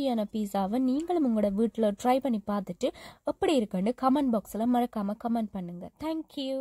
டேஸ்டியான பீஸாவை நீங்களும் உங்களோட வீட்டில் ட்ரை பண்ணி பார்த்துட்டு எப்படி இருக்குன்னு கமெண்ட் பாக்ஸில் மறக்காமல் கமெண்ட் பண்ணுங்கள் தேங்க்யூ